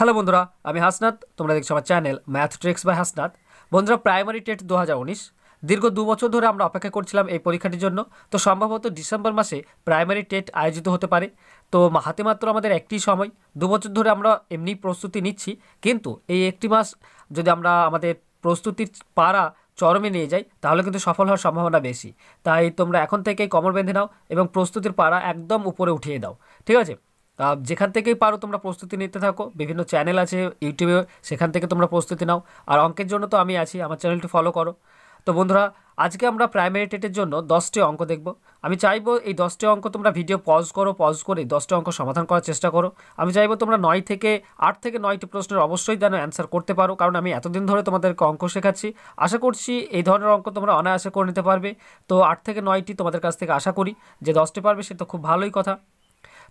Hello বন্ধুরা, আমি হাসনাত। তোমরা দেখছ আমার channel math tricks by Hasnat. বন্ধুরা প্রাইমারি টেট দু হাজার উনিশ। দীর্ঘ দু বছর ধরে আমরা অপেক্ষা করছিলাম এই পরীক্ষাটির জন্য। তো সম্ভবত ডিসেম্বর মাসে প্রাইমারি টেট আয়োজিত হতে পারে। তো হাতে মাত্র আমাদের একটি সময়। দু বছর ধরে আমরা এমনি প্রস্তুতি নিচ্ছি। কিন্তু এই একটি মাস যদি আমরা আমাদের প্রস্তুতির পাড়া চরমে নিয়ে যাই, তাহলে কিন্তু সফল হওয়ার সম্ভাবনা বেশি। তাই তোমরা এখন থেকেই কমর বেঁধে নাও এবং প্রস্তুতির পাড়া একদম উপরে উঠিয়ে দাও। ঠিক আছে? যেখান থেকেই পারো তোমরা প্রস্তুতি নিতে থাকো। বিভিন্ন চ্যানেল আছে, ইউটিউবে সেখান থেকে তোমরা প্রস্তুতি নাও। আর অঙ্কের জন্য তো আমি আছি, আমার চ্যানেলটি ফলো করো। তো বন্ধুরা, আজকে আমরা প্রাইমারি টেটের জন্য দশটি অঙ্ক দেখব। আমি চাইব এই দশটি অঙ্ক তোমরা ভিডিও পজ করো পজ করে দশটি অঙ্ক সমাধান করার চেষ্টা করো। আমি চাইব তোমরা নয় থেকে আট থেকে নয়টি প্রশ্নের অবশ্যই যেন অ্যান্সার করতে পারো, কারণ আমি এতদিন ধরে তোমাদেরকে অঙ্ক শেখাচ্ছি। আশা করছি এই ধরনের অঙ্ক তোমরা অনায়াসে করে নিতে পারবে। তো আট থেকে নয়টি তোমাদের কাছ থেকে আশা করি, যে দশটি পারবে সে তো খুব ভালোই কথা।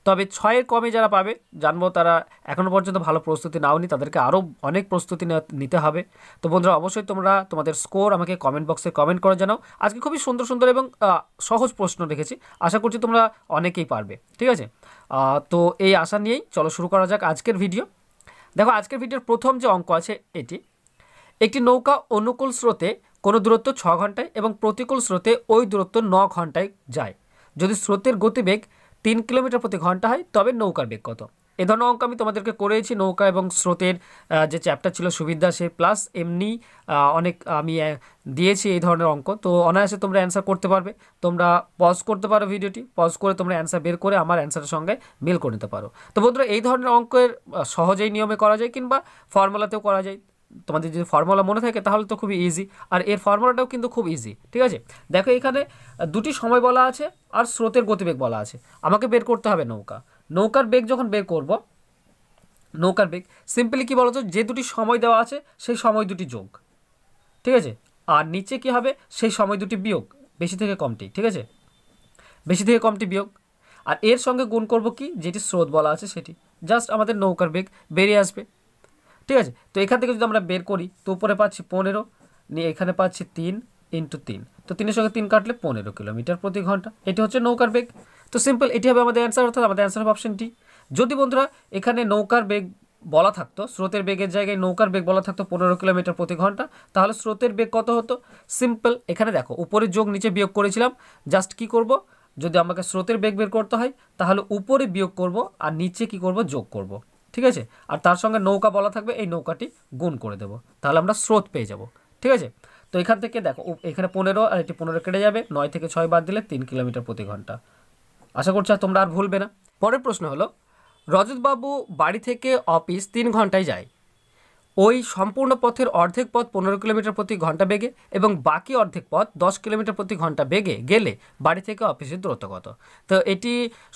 তবে ছয়ের কমে যারা পাবে, জানব তারা এখনও পর্যন্ত ভালো প্রস্তুতি নাওনি, তাদেরকে আরও অনেক প্রস্তুতি নিতে হবে। তো বন্ধুরা, অবশ্যই তোমরা তোমাদের স্কোর আমাকে কমেন্ট বক্সে কমেন্ট করে জানাও। আজকে খুবই সুন্দর সুন্দর এবং সহজ প্রশ্ন রেখেছি। আশা করছি তোমরা অনেকেই পারবে, ঠিক আছে? তো এই আশা নিয়েই চলো শুরু করা যাক আজকের ভিডিও দেখো, আজকের ভিডিওর প্রথম যে অঙ্ক আছে এটি, একটি নৌকা অনুকূল স্রোতে কোনো দূরত্ব ছ ঘন্টায় এবং প্রতিকূল স্রোতে ওই দূরত্ব ন ঘন্টায় যায়। যদি স্রোতের গতিবেগ তিন কিলোমিটার প্রতি ঘণ্টা হয়, তবে নৌকার বেগ কত? এ ধরনের অঙ্ক আমি তোমাদেরকে করেছি, নৌকা এবং স্রোতের যে চ্যাপ্টার ছিল সুবিধা সে প্লাস এমনি অনেক আমি দিয়েছি এই ধরনের অঙ্ক। তো অনায়াসে তোমরা অ্যান্সার করতে পারবে। তোমরা পজ করতে পারো ভিডিওটি পজ করে তোমরা অ্যান্সার বের করে আমার অ্যান্সারের সঙ্গে মিল করে নিতে পারো। তো বন্ধুরা, এই ধরনের অঙ্কের সহজেই নিয়মে করা যায় কিংবা ফর্মুলাতেও করা যায়। তোমাদের যদি ফর্মুলা মনে থাকে তাহলে তো খুবই ইজি আর এর ফর্মুলাটাও কিন্তু খুব ইজি ঠিক আছে? দেখো এখানে দুটি সময় বলা আছে আর স্রোতের গতিবেগ বলা আছে। আমাকে বের করতে হবে নৌকা। নৌকার বেগ যখন বের করব, নৌকার বেগ সিম্পলি কি বলতো? যে দুটি সময় দেওয়া আছে, সেই সময় দুটি যোগ। ঠিক আছে? আর নিচে কি হবে? সেই সময় দুটি বিয়োগ। বেশি থেকে কমটি, ঠিক আছে? বেশি থেকে কমটি বিয়োগ। আর এর সঙ্গে গুণ করব কি? যেটি স্রোত বলা আছে সেটি। জাস্ট আমাদের নৌকার বেগ বেরিয়ে আসবে। ঠিক আছে? তো এখান থেকে যদি আমরা বের করি, তো উপরে পাচ্ছি পনেরো, নিয়ে এখানে পাচ্ছি তিন ইন্টু তিন। তো তিনের সঙ্গে তিন কাটলে পনেরো কিলোমিটার প্রতি ঘণ্টা। এটি হচ্ছে নৌকার বেগ। তো সিম্পল এটি হবে আমাদের অ্যান্সার অর্থাৎ আমাদের অ্যান্সার হবে অপশন যদি বন্ধুরা এখানে নৌকার বেগ বলা থাকতো, স্রোতের বেগের জায়গায় নৌকার বেগ বলা থাকতো পনেরো কিলোমিটার প্রতি ঘণ্টা, তাহলে স্রোতের বেগ কত হতো? সিম্পল এখানে দেখো, উপরে যোগ নিচে বিয়োগ করেছিলাম। জাস্ট কি করব? যদি আমাকে স্রোতের বেগ বের করতে হয়, তাহলে উপরে বিয়োগ করব আর নিচে কি করব? যোগ করব। ঠিক আছে? আর তার সঙ্গে নৌকা বলা থাকবে, এই নৌকাটি গুণ করে দেবো। তাহলে আমরা স্রোত পেয়ে যাব। ঠিক আছে? তো এখান থেকে দেখো এখানে পনেরো আর এটি পনেরো কেটে যাবে, নয় থেকে ছয় বাদ দিলে তিন কিলোমিটার প্রতি ঘণ্টা। আশা করছি আর তোমরা আর ভুলবে না। পরের প্রশ্ন হলো, রজতবাবু বাড়ি থেকে অফিস তিন ঘন্টায় যায়। ওই সম্পূর্ণ পথের অর্ধেক পথ পনেরো কিলোমিটার প্রতি ঘণ্টা বেগে এবং বাকি অর্ধেক পথ দশ কিলোমিটার প্রতি ঘণ্টা বেগে গেলে বাড়ি থেকে অফিসের দূরত্ব কত? তো এটি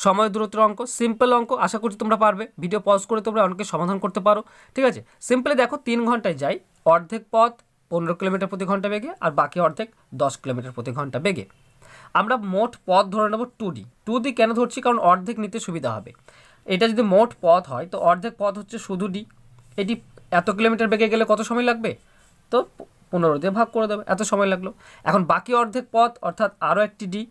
সময় দূরত্বের অঙ্ক সিম্পল অঙ্ক, আশা করছি তোমরা পারবে। ভিডিও পজ করে তোমরা অনেকে সমাধান করতে পারো। ঠিক আছে? সিম্পলি দেখো, তিন ঘন্টায় যাই, অর্ধেক পথ পনেরো কিলোমিটার প্রতি ঘণ্টা বেগে আর বাকি অর্ধেক দশ কিলোমিটার প্রতি ঘণ্টা বেগে। আমরা মোট পথ ধরে নেব টু ডি টু ডি কেন ধরছি? কারণ অর্ধেক নিতে সুবিধা হবে। এটা যদি মোট পথ হয়, তো অর্ধেক পথ হচ্ছে শুধু ডি এটি এত কিলোমিটার বেগে গেলে কত সময় লাগবে? তো পনেরো দিয়ে ভাগ করে দেবে, এত সময় লাগল। এখন বাকি অর্ধেক পথ, অর্থাৎ আরও একটি ডি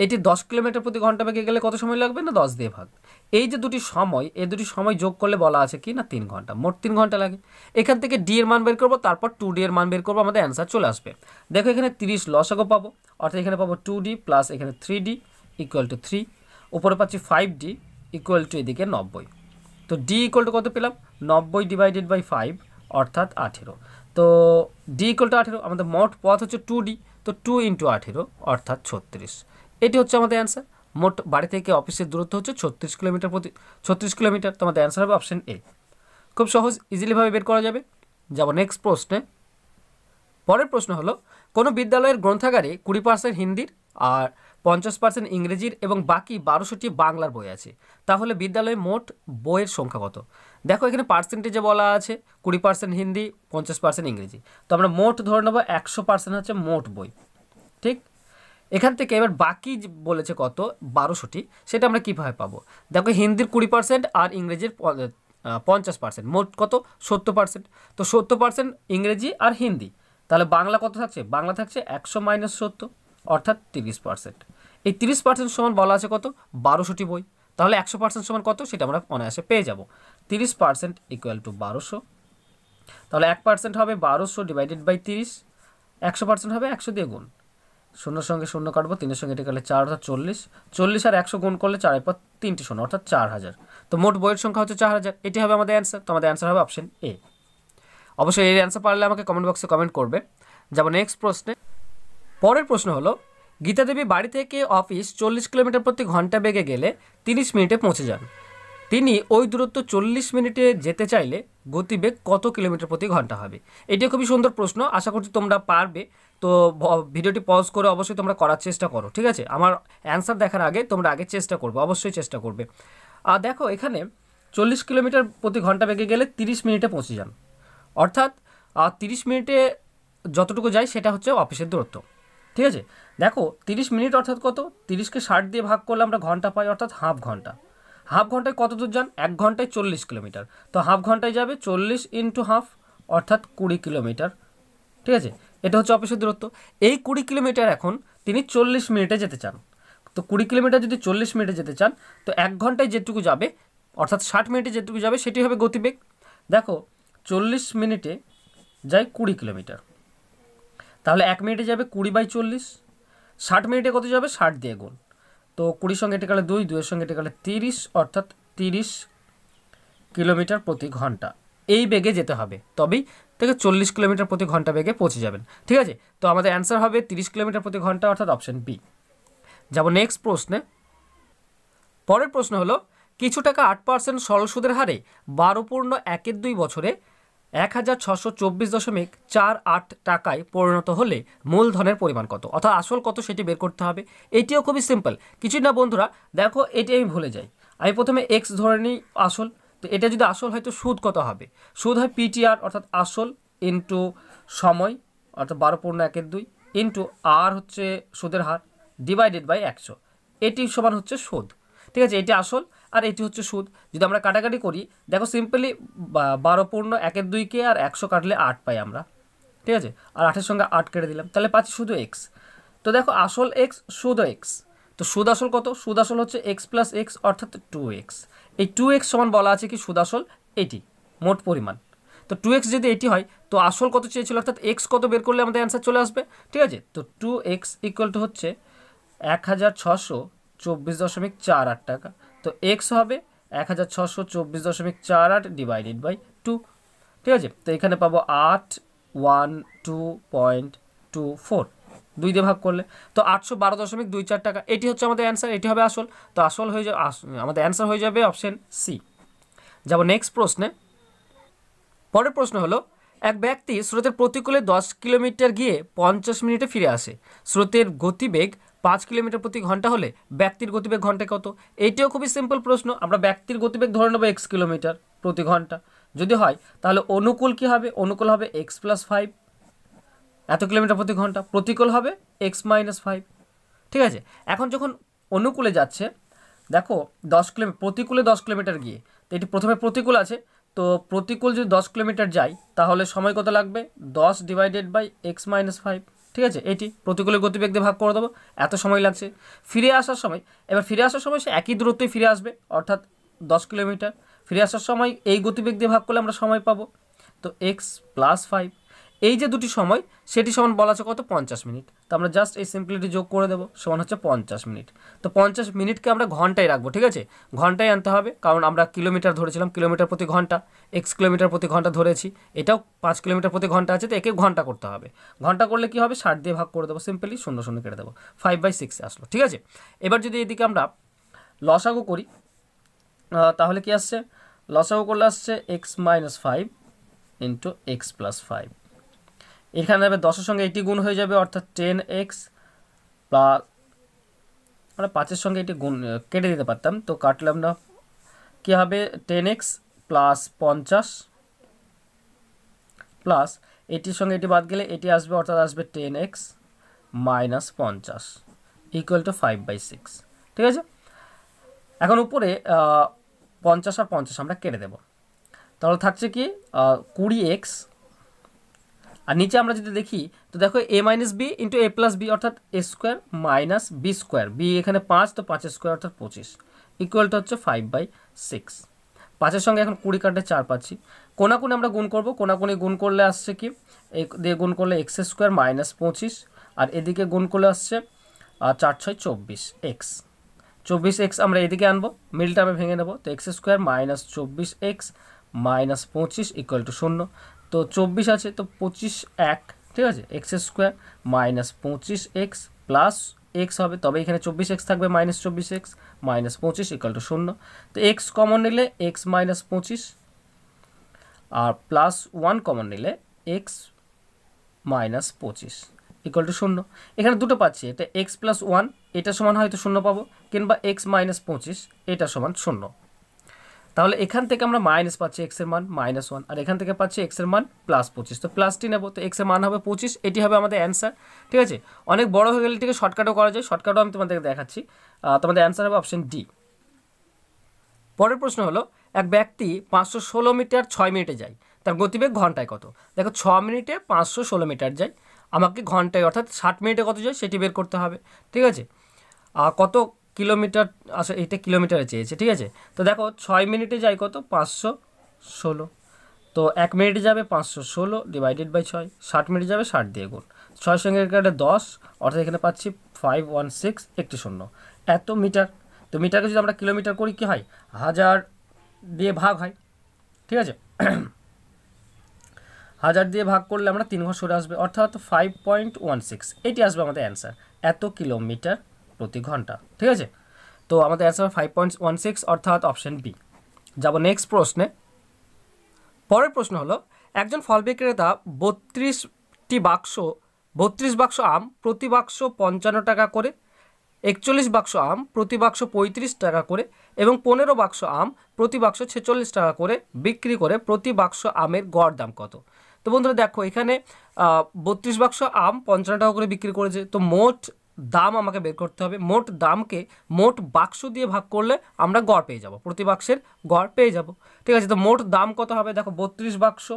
এটি দশ কিলোমিটার প্রতি ঘণ্টা বেগে গেলে কত সময় লাগবে না দশ দিয়ে ভাগ? এই যে দুটি সময়, এই দুটি সময় যোগ করলে বলা আছে কি না তিন ঘণ্টা, মোট তিন ঘণ্টা লাগে। এখান থেকে ডি এর মান বের করব, তারপর টু ডি এর মান বের করব, আমাদের অ্যান্সার চলে আসবে। দেখো এখানে তিরিশ লসাগো পাবো, অর্থাৎ এখানে পাবো টু ডি প্লাস এখানে three d equal to three উপরে পাচ্ছি ফাইভ ডি ইকুয়াল টু এদিকে নব্বই। তো ডি ইকুয়াল টু কত পেলাম? নব্বই ডিভাইডেড বাই ফাইভ অর্থাৎ আঠেরো। তো ডি ইকুয়াল টু আঠেরো, আমাদের মোট পথ হচ্ছে টু ডি তো টু ইন্টু আঠেরো, অর্থাৎ ছত্রিশ। এটি হচ্ছে আমাদের অ্যান্সার মোট বাড়ি থেকে অফিসের দূরত্ব হচ্ছে ছত্রিশ কিলোমিটার প্রতি ছত্রিশ কিলোমিটার, তো আমাদের অ্যান্সার হবে অপশন এ খুব সহজ ইজিলিভাবে বের করা যাবে। যাব নেক্সট প্রশ্নে। পরের প্রশ্ন হলো, কোনো বিদ্যালয়ের গ্রন্থাগারে কুড়ি পার্সেন্ট হিন্দির আর পঞ্চাশ পার্সেন্ট ইংরেজির এবং বাকি বারোশোটি বাংলার বই আছে। তাহলে বিদ্যালয়ে মোট বইয়ের সংখ্যা কত? দেখো, এখানে পার্সেন্টেজে বলা আছে, কুড়ি পার্সেন্ট হিন্দি, পঞ্চাশ পার্সেন্ট ইংরেজি। তো আমরা মোট ধরে নেব, একশো পার্সেন্ট হচ্ছে মোট বই। ঠিক? এখান থেকে এবার বাকি বলেছে কত? বারোশোটি। সেটা আমরা কীভাবে পাবো? দেখো, হিন্দির কুড়ি পার্সেন্ট আর ইংরেজির পঞ্চাশ পার্সেন্ট মোট কত? সত্তর পার্সেন্ট তো সত্তর পার্সেন্ট ইংরেজি আর হিন্দি। তাহলে বাংলা কত থাকছে? বাংলা থাকছে একশো মাইনাস সত্তর। অর্থাৎ তিরিশ পার্সেন্ট এই তিরিশ পার্সেন্ট সমান বলা আছে কত? বারোশোটি বই। তাহলে একশো পার্সেন্ট সমান কত? সেটা আমরা অনায়াসে পেয়ে যাব। তিরিশ পার্সেন্ট ইকুয়াল টু বারোশো। তাহলে এক পার্সেন্ট হবে বারোশো ডিভাইডেড বাই তিরিশ। একশো পার্সেন্ট হবে একশো দিয়ে গুণ। শূন্যর সঙ্গে শূন্য কাটবো, তিনের সঙ্গে এটি কাটলে চার অর্থাৎ চল্লিশ। চল্লিশ আর একশো গুণ করলে চারের পর তিনটি শূন্য, অর্থাৎ চার হাজার। তো মোট বইয়ের সংখ্যা হচ্ছে চার হাজার। এটি হবে আমাদের অ্যান্সার তো আমাদের অ্যান্সার হবে অপশন এ অবশ্যই এই অ্যান্সার পারলে আমাকে কমেন্ট বক্সে কমেন্ট করবে। যাব নেক্সট প্রশ্নে। পরের প্রশ্ন হলো, গীতা দেবী বাড়ি থেকে অফিস চল্লিশ কিলোমিটার প্রতি ঘণ্টা বেগে গেলে তিরিশ মিনিটে পৌঁছে যান। তিনি ওই দূরত্ব চল্লিশ মিনিটে যেতে চাইলে গতিবেগ কত কিলোমিটার প্রতি ঘণ্টা হবে? এটি খুবই সুন্দর প্রশ্ন, আশা করছি তোমরা পারবে। তো ভিডিওটি পজ করে অবশ্যই তোমরা করার চেষ্টা করো, ঠিক আছে? আমার অ্যান্সার দেখার আগে তোমরা আগে চেষ্টা করবে, অবশ্যই চেষ্টা করবে। আর দেখো, এখানে চল্লিশ কিলোমিটার প্রতি ঘণ্টা বেগে গেলে তিরিশ মিনিটে পৌঁছে যান। অর্থাৎ তিরিশ মিনিটে যতটুকু যায় সেটা হচ্ছে অফিসের দূরত্ব। ঠিক আছে? দেখো, তিরিশ মিনিট অর্থাৎ কত? তিরিশকে ষাট দিয়ে ভাগ করলে আমরা ঘণ্টা পাই অর্থাৎ হাফ ঘণ্টা। হাফ ঘন্টায় কত দূর যান? এক ঘন্টায় চল্লিশ কিলোমিটার। তো হাফ ঘন্টায় যাবে চল্লিশ ইন্টু হাফ অর্থাৎ কুড়ি কিলোমিটার। ঠিক আছে? এটা হচ্ছে অফিসের দূরত্ব। এই কুড়ি কিলোমিটার এখন তিনি চল্লিশ মিনিটে যেতে চান। তো কুড়ি কিলোমিটার যদি চল্লিশ মিনিটে যেতে চান, তো এক ঘন্টায় যেটুকু যাবে, অর্থাৎ ষাট মিনিটে যেটুকু যাবে, সেটি হবে গতিবেগ। দেখো, চল্লিশ মিনিটে যায় কুড়ি কিলোমিটার। তাহলে এক মিনিটে যাবে কুড়ি বাই চল্লিশ, ষাট মিনিটে কত যাবে? ষাট দিয়ে গুণ। তো কুড়ির সঙ্গে এটি কালে দুই, দুইয়ের সঙ্গে এটি কালে তিরিশ, অর্থাৎ তিরিশ কিলোমিটার প্রতি ঘণ্টা। এই বেগে যেতে হবে। তবেই থেকে চল্লিশ কিলোমিটার প্রতি ঘণ্টা বেগে পৌঁছে যাবেন। ঠিক আছে? তো আমাদের অ্যান্সার হবে তিরিশ কিলোমিটার প্রতি ঘণ্টা, অর্থাৎ অপশান বি। যাব নেক্সট প্রশ্নে। পরের প্রশ্ন হলো, কিছু টাকা আট পার্সেন্ট সরল সুদের হারে বারো পূর্ণ একের দুই বছরে এক হাজার ছশো চব্বিশ দশমিক চার আট টাকায় পরিণত হলে মূলধনের পরিমাণ কত? অর্থাৎ আসল কত সেটি বের করতে হবে? এটিও খুবই সিম্পল কিছুই না বন্ধুরা, দেখো, এটি আমি ভুলে যাই। আমি প্রথমে এক্স ধরে নিই আসল। তো এটা যদি আসল হয়, তো সুদ কত হবে? সুদ হয় পিটিআর অর্থাৎ আসল ইন্টু সময়, অর্থাৎ বারো পূর্ণ একের দুই ইন্টু আর হচ্ছে সুদের হার ডিভাইডেড বাই একশো। এটি সমান হচ্ছে সুদ। ঠিক আছে, এটি আসল। আর এটি হচ্ছে সুদ। যদি আমরা কাটাকাটি করি, দেখো সিম্পলি বারো পূর্ণ একের দুইকে আর একশো কাটলে আট পাই আমরা। ঠিক আছে? আর আটের সঙ্গে আট কেটে দিলাম, তাহলে পাচ্ছি শুধু এক্স তো দেখো আসল এক্স সুদ এক্স তো সুদ আসল কত? সুদ আসল হচ্ছে এক্স প্লাস এক্স অর্থাৎ টু এক্স এই টু এক্স সমান বলা আছে কি সুদ আসল? এটি, মোট পরিমাণ। তো টু এক্স যদি এটি হয়, তো আসল কত চেয়েছিল? অর্থাৎ এক্স কত বের করলে আমাদের অ্যান্সার চলে আসবে? ঠিক আছে? তো টু এক্স ইকুয়াল টু হচ্ছে এক হাজার ছশো চব্বিশ দশমিক চার আট টাকা। তো এক্স হবে এক হাজার ছশো চব্বিশ দশমিক চার আট ডিভাইডেড বাই টু ঠিক আছে? তো এখানে পাবো আট one two point two four দুই দিয়ে ভাগ করলে। তো আটশো বারো দশমিক দুই চার টাকা। এটি হচ্ছে আমাদের অ্যান্সার এটি হবে আসল। তো আসল হয়ে যাবে আমাদের অ্যান্সার হয়ে যাবে অপশন সি যাব নেক্সট প্রশ্নে। পরের প্রশ্ন হলো, এক ব্যক্তি স্রোতের প্রতিকূলে দশ কিলোমিটার গিয়ে পঞ্চাশ মিনিটে ফিরে আসে। স্রোতের গতিবেগ পাঁচ কিলোমিটার প্রতি ঘণ্টা হলে ব্যক্তির গতিবেগ ঘন্টায় কত? এইটিও খুবই সিম্পল প্রশ্ন। আমরা ব্যক্তির গতিবেগ ধরে নেব এক্স কিলোমিটার প্রতি ঘণ্টা। যদি হয়, তাহলে অনুকূল কি হবে? অনুকূল হবে এক্স প্লাস ফাইভ এত কিলোমিটার প্রতি ঘণ্টা। প্রতিকূল হবে এক্স মাইনাস ফাইভ ঠিক আছে? এখন যখন অনুকূলে যাচ্ছে, দেখো, দশ কিলোমিটার প্রতিকূলে দশ কিলোমিটার গিয়ে, তো এটি প্রথমে প্রতিকূল আছে। তো প্রতিকূল যদি দশ কিলোমিটার যাই তাহলে সময় কত লাগবে? দশ divided by x minus five ঠিক আছে? এটি প্রতিকূলের গতিবেগ দিয়ে ভাগ করে দেবো। এত সময় লাগছে। ফিরে আসার সময়, এবার ফিরে আসার সময় সে একই দূরত্বে ফিরে আসবে, অর্থাৎ দশ কিলোমিটার। ফিরে আসার সময় এই গতিবেগ দিয়ে ভাগ করলে আমরা সময় পাবো। তো এক্স প্লাস ফাইভ এই যে দুটি সময়, সেটি সমান বলা আছে কত? পঞ্চাশ মিনিট। তো আমরা জাস্ট এই সিম্পলিটি যোগ করে দেবো, সমান হচ্ছে পঞ্চাশ মিনিট। তো পঞ্চাশ মিনিটকে আমরা ঘন্টায় রাখব, ঠিক আছে? ঘন্টায় আনতে হবে, কারণ আমরা কিলোমিটার ধরেছিলাম, কিলোমিটার প্রতি ঘণ্টা এক্স কিলোমিটার প্রতি ঘণ্টা ধরেছি, এটাও পাঁচ কিলোমিটার প্রতি ঘণ্টা আছে, তো একে ঘণ্টা করতে হবে। ঘণ্টা করলে কি হবে? ষাট দিয়ে ভাগ করে দেবো সিম্পলি শূন্য শূন্য কেটে দেবো ফাইভ বাই সিক্সে আসলো, ঠিক আছে? এবার যদি এদিকে আমরা লসাগু করি তাহলে কি আসছে? লসাগু করলে আসছে x minus five into x plus five এখানে যাবে দশের সঙ্গে এটি গুণ হয়ে যাবে, অর্থাৎ টেন এক্স প্লাস আমরা পাঁচের সঙ্গে এটি গুণ কেটে দিতে পারতাম। তো কাটলাম না। কী হবে? টেন এক্স প্লাস পঞ্চাশ প্লাস এটির সঙ্গে এটি বাদ গেলে এটি আসবে, অর্থাৎ আসবে টেন এক্স মাইনাস পঞ্চাশ equal to five by six ঠিক আছে? এখন উপরে পঞ্চাশ আর পঞ্চাশ আমরা কেটে দেব। তাহলে থাকছে কি? কুড়ি এক্স আর নিচে আমরা যদি দেখি, তো দেখো a minus b into a plus b অর্থাৎ a square minus b square b এখানে পাঁচ, তো পাঁচের স্কোয়ার অর্থাৎ পঁচিশ। ইকুয়ালটা হচ্ছে ফাইভ বাই সিক্স পাঁচের সঙ্গে এখন কুড়ি কাটলে চার পাচ্ছি। কোনাকুনি আমরা গুণ করব। কোনাকুনি গুণ করলে আসছে কি? দিয়ে গুণ করলে এক্স স্কোয়ার মাইনাস পঁচিশ। আর এদিকে গুণ করলে আসছে চার, ছয়, চব্বিশ এক্স চব্বিশ এক্স আমরা এদিকে আনব। মিলটা আমি ভেঙে নেব। তো এক্স স্কোয়ার মাইনাস চব্বিশ এক্স মাইনাস পঁচিশ ইকুয়াল টু শূন্য। তো চব্বিশ আছে, তো পঁচিশ এক, ঠিক আছে? এক্স স্কোয়ার মাইনাস পঁচিশ এক্স প্লাস এক্স হবে, তবে এখানে চব্বিশ এক্স থাকবে মাইনাস চব্বিশ এক্স মাইনাস পঁচিশ ইকুয়াল টু শূন্য। তো এক্স কমন নিলে এক্স মাইনাস পঁচিশ, আর প্লাস ওয়ান কমন নিলে এক্স মাইনাস পঁচিশ ইকুয়াল টু শূন্য। এখানে দুটো পাচ্ছি, এটা এক্স প্লাস ওয়ান এটা সমান হয়তো শূন্য পাবো, কিংবা এক্স মাইনাস পঁচিশ, এটা সমান শূন্য। তাহলে এখান থেকে আমরা মাইনাস পাচ্ছি এক্সের মান মাইনাস ওয়ান আর এখান থেকে পাচ্ছি এক্সের মান প্লাস পঁচিশ। তো প্লাসটি নেব, তো এক্সের মান হবে পঁচিশ, এটি হবে আমাদের অ্যান্সার ঠিক আছে? অনেক বড় হয়ে গেলে এটিকে শর্টকাটও করা যায় শর্টকাটও আমি তোমাদেরকে দেখাচ্ছি। তোমাদের অ্যান্সার হবে অপশন ডি পরের প্রশ্ন হলো, এক ব্যক্তি পাঁচশো ষোলো মিটার ছয় মিনিটে যায়, তার গতিবেগ ঘন্টায় কত? দেখো, ছ মিনিটে পাঁচশো ষোলো মিটার যায়, আমাকে ঘন্টায় অর্থাৎ ষাট মিনিটে কত যায়, সেটি বের করতে হবে, ঠিক আছে? কত কিলোমিটার আসলে এটা কিলোমিটারে চেয়েছে, ঠিক আছে? তো দেখো, ছয় মিনিটে যায় কত? পাঁচশো ষোলো। তো এক মিনিটে যাবে পাঁচশো ষোলো ডিভাইডেড বাই ছয়, ষাট মিনিট যাবে ষাট দিয়ে গুণ। ছয় সঙ্গে কাটে দশ, অর্থাৎ এখানে পাচ্ছি ফাইভ ওয়ান সিক্স একটি শূন্য। এত মিটার, তো মিটারকে যদি আমরা কিলোমিটার করি, কী হয়? হাজার দিয়ে ভাগ হয়, ঠিক আছে? হাজার দিয়ে ভাগ করলে আমরা তিন ঘর সরে আসবে, অর্থাৎ ফাইভ পয়েন্ট ওয়ান সিক্স এটি আসবে আমাদের অ্যান্সার এত কিলোমিটার প্রতি ঘণ্টা, ঠিক আছে? তো আমাদের answer five point one six অর্থাৎ অপশন বি যাব নেক্সট প্রশ্নে। পরের প্রশ্ন হলো, একজন ফল বিক্রেতা বত্রিশটি বাক্স, বত্রিশ বাক্স আম, প্রতি বাক্স পঞ্চান্ন টাকা করে, একচল্লিশ বাক্স আম, প্রতি বাক্স পঁয়ত্রিশ টাকা করে এবং পনেরো বাক্স আম, প্রতি বাক্স ছেচল্লিশ টাকা করে বিক্রি করে প্রতি বাক্স আমের গড় দাম কত? তো বন্ধুরা দেখো, এখানে বত্রিশ বাক্স আম, পঞ্চান্ন টাকা করে বিক্রি করেছে। তো মোট দাম আমাকে বের করতে হবে। মোট দামকে মোট বাক্স দিয়ে ভাগ করলে আমরা গড় পেয়ে যাব। প্রতি বাক্সের গড় পেয়ে যাব। ঠিক আছে, তো মোট দাম কত হবে? দেখো, বত্রিশ বাক্স।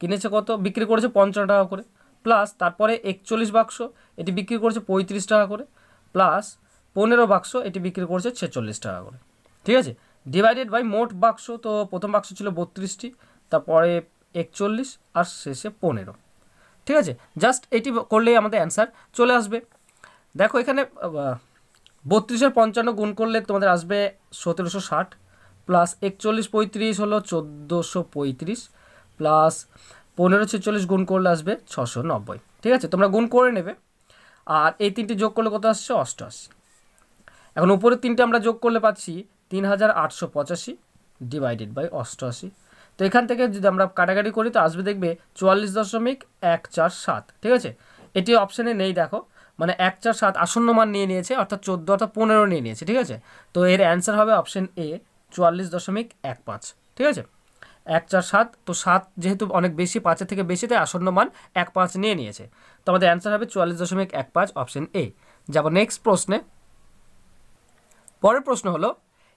কিনেছে কত? বিক্রি করেছে পঞ্চান্ন টাকা করে। প্লাস তারপরে একচল্লিশ বাক্স, এটি বিক্রি করেছে পঁয়ত্রিশ টাকা করে। প্লাস পনেরো বাক্স, এটি বিক্রি করেছে ছেচল্লিশ টাকা করে। ঠিক আছে? ডিভাইডেড বাই মোট বাক্স, তো প্রথম বাক্স ছিল বত্রিশটি, তারপরে একচল্লিশ, আর শেষে পনেরো। ঠিক আছে? জাস্ট এটি করলেই আমাদের অ্যান্সার চলে আসবে। দেখো, এখানে বত্রিশের পঞ্চান্ন গুণ করলে তোমাদের আসবে সতেরোশো ষাট প্লাস একচল্লিশ পঁয়ত্রিশ হলো চোদ্দোশো পঁয়ত্রিশ প্লাস পনেরো ছেচল্লিশ গুণ করলে আসবে ছশো নব্বই। ঠিক আছে? তোমরা গুণ করে নেবে। আর এই তিনটি যোগ করলে কত আসছে? অষ্টআশি এখন উপরের তিনটে আমরা যোগ করলে পাচ্ছি তিন হাজার আটশো পঁচাশি ডিভাইডেড বাই অষ্টআশি তো এখান থেকে যদি আমরা কাটাকাটি করি, তো আসবে দেখবে চুয়াল্লিশ দশমিক এক চার সাত। ঠিক আছে? এটি অপশানে নেই, দেখো। মানে এক চার সাত আসন্ন মান নিয়ে নিয়েছে, অর্থাৎ চোদ্দ অর্থাৎ পনেরো নিয়ে নিয়েছে, ঠিক আছে? তো এর অ্যান্সার হবে অপশন এ চুয়াল্লিশ দশমিক এক পাঁচ, ঠিক আছে? এক চার সাত, তো সাত যেহেতু অনেক বেশি, পাঁচের থেকে বেশি, তাই আসন্ন মান এক পাঁচ নিয়ে নিয়েছে। তো আমাদের অ্যান্সার হবে চুয়াল্লিশ দশমিক এক পাঁচ অপশান এ যাব নেক্সট প্রশ্নে। পরের প্রশ্ন হলো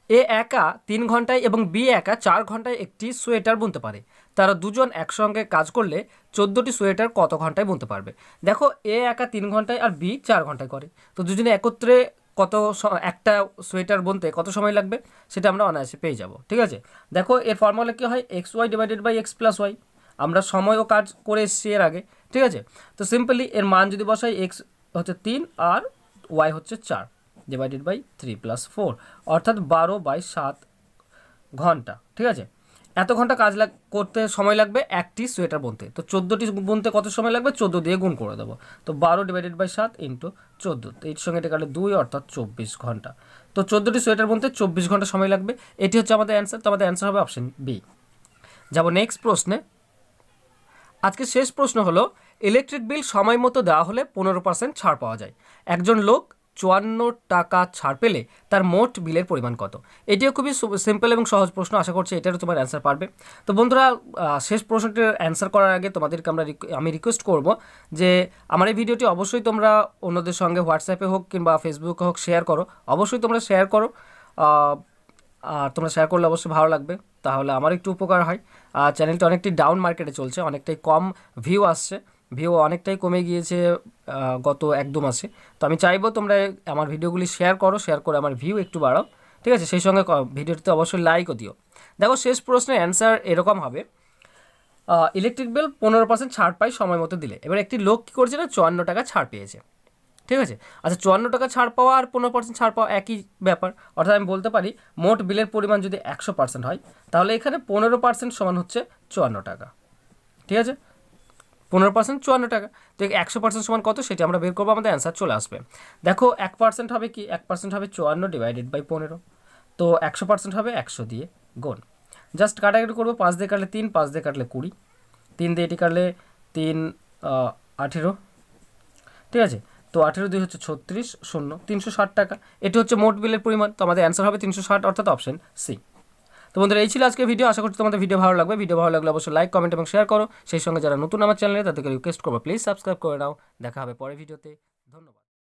এ একা তিন ঘন্টায় এবং বি একা চার ঘন্টায় একটি সোয়েটার বুনতে পারে। তারা দুজন একসঙ্গে কাজ করলে চোদ্দোটি সোয়েটার কত ঘন্টায় বুনতে পারবে? দেখো, এ একা তিন ঘন্টায় আর বি চার ঘন্টায় করে। তো দুজনে একত্রে কত একটা সোয়েটার বুনতে কত সময় লাগবে? সেটা আমরা অনায়াসে পেয়ে যাব, ঠিক আছে? দেখো, এর ফর্মুলা কী হয়? X y divided by x plus y আমরা সময় ও কাজ করে এসছি এর আগে, ঠিক আছে? তো সিম্পলি এর মান যদি বসাই এক্স হচ্ছে তিন আর ওয়াই হচ্ছে চার। Divided by three plus four অর্থাৎ বারো বাই সাত ঘণ্টা, ঠিক আছে? এত ঘণ্টা কাজ লাগ, করতে সময় লাগবে একটি সোয়েটার বুনতে। তো চোদ্দোটি বুনতে কত সময় লাগবে? চোদ্দ দিয়ে গুণ করে দেবো। তো বারো ডিভাইডেড বাই সাত ইন্টু চোদ্দ। তো এর সঙ্গে এটা কাটলে দুই, অর্থাৎ চব্বিশ ঘণ্টা। তো চোদ্দোটি সোয়েটার বুনতে চব্বিশ ঘণ্টা সময় লাগবে। এটি হচ্ছে আমাদের অ্যান্সার তো আমাদের অ্যান্সার হবে অপশন বি যাব নেক্সট প্রশ্নে। আজকে শেষ প্রশ্ন হলো ইলেকট্রিক বিল সময় মতো দেওয়া হলে পনেরো পার্সেন্ট ছাড় পাওয়া যায়। একজন লোক চুয়ান্ন টাকা ছাড় পেলে তার মোট বিলের পরিমাণ কত? এটিও খুবই সিম্পল এবং সহজ প্রশ্ন। আশা করছি এটারও তোমার অ্যান্সার পারবে। তো বন্ধুরা শেষ প্রশ্নটির অ্যান্সার করার আগে তোমাদেরকে আমরা আমি রিকোয়েস্ট করব যে আমার এই ভিডিওটি অবশ্যই তোমরা অন্যদের সঙ্গে হোয়াটসঅ্যাপে হোক কিংবা ফেসবুকে হোক শেয়ার করো। অবশ্যই তোমরা শেয়ার করো। আর তোমরা শেয়ার করলে অবশ্যই ভালো লাগবে। তাহলে আমার একটু উপকার হয়। চ্যানেলটা অনেকটাই ডাউন মার্কেটে চলছে, অনেকটাই কম ভিউ আসছে। ভিউ অনেকটাই কমে গিয়েছে গত এক দু মাসে। তো আমি চাইব তোমরা আমার ভিডিওগুলি শেয়ার করো শেয়ার করে আমার ভিউ একটু বাড়াও। ঠিক আছে? সেই সঙ্গে ভিডিওটিতে অবশ্যই লাইকও দিও। দেখো, শেষ প্রশ্নের অ্যান্সার এরকম হবে। ইলেকট্রিক বিল পনেরো পার্সেন্ট ছাড় পাই সময় মতো দিলে। এবার একটি লোক কী করছে না, চুয়ান্ন টাকা ছাড় পেয়েছে। ঠিক আছে? আচ্ছা চুয়ান্ন টাকা ছাড় পাওয়া আর পনেরো পার্সেন্ট ছাড় পাওয়া একই ব্যাপার। অর্থাৎ আমি বলতে পারি, মোট বিলের পরিমাণ যদি একশো পার্সেন্ট হয়, তাহলে এখানে পনেরো পার্সেন্ট সমান হচ্ছে চুয়ান্ন টাকা। ঠিক আছে? পনেরো পার্সেন্ট চুয়ান্ন টাকা। তো একশো পার্সেন্ট সমান কত? সেটা আমরা বের করব, আমাদের অ্যান্সার চলে আসবে। দেখো, এক পার্সেন্ট হবে কি? এক পার্সেন্ট হবে চুয়ান্ন ডিভাইডেড বাই পনেরো। তো একশো পার্সেন্ট হবে একশো দিয়ে গুণ। জাস্ট কাটাকাটি করব, পাঁচ দিয়ে কাটলে তিন, পাঁচ দিয়ে কাটলে কুড়ি। তিন দিয়ে এটি কাটলে তিন আঠেরো। ঠিক আছে? তো আঠেরো দুই হচ্ছে ছত্রিশ, শূন্য, তিনশো ষাট টাকা। এটি হচ্ছে মোট বিলের পরিমাণ। তো আমাদের অ্যান্সার হবে তিনশো ষাট, অর্থাৎ অপশন সি তো বন্ধুরা, এই ছিল আজকে ভিডিও আশা করছি তোমাদের ভিডিও ভালো লাগবে। ভিডিও ভালো লাগলে অবশ্যই লাইক কমেন্ট এবং শেয়ার করো। সেই সঙ্গে যারা নতুন আমার চ্যানেলে তাদেরকে রিকোয়েস্ট করব। প্লিজ সাবস্ক্রাইব করে নাও। দেখা হবে পরে ভিডিওতে ধন্যবাদ।